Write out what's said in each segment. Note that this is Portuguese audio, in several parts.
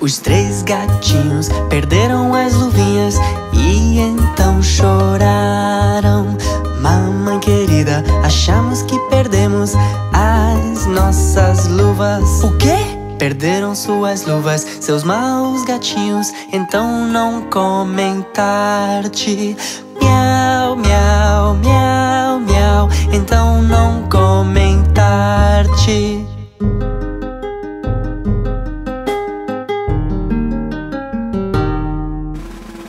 Os três gatinhos perderam as luvinhas e então choraram. Mamãe querida, achamos que perdemos as nossas luvas. O quê? Perderam suas luvas, seus maus gatinhos, então não comem tarde. Miau, miau, miau, miau, então não comem tarde.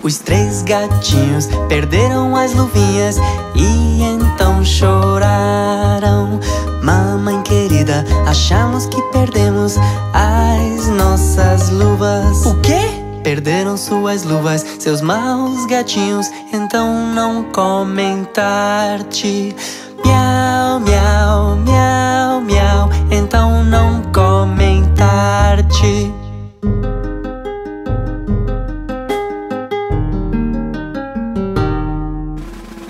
Os três gatinhos perderam as luvinhas e então choraram. Mamãe querida, achamos que perdemos as nossas luvas. O quê? Perderam suas luvas, seus maus gatinhos, então não comem tarte. Miau, miau, miau, miau, então não comem tarte.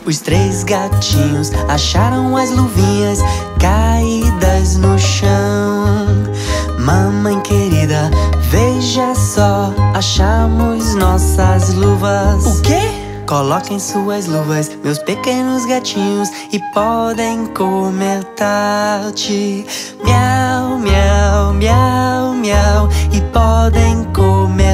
Os três gatinhos acharam as luvinhas caídas só, achamos nossas luvas. O quê? Coloquem suas luvas, meus pequenos gatinhos, e podem comer tarte. Miau, miau, miau, miau, e podem comer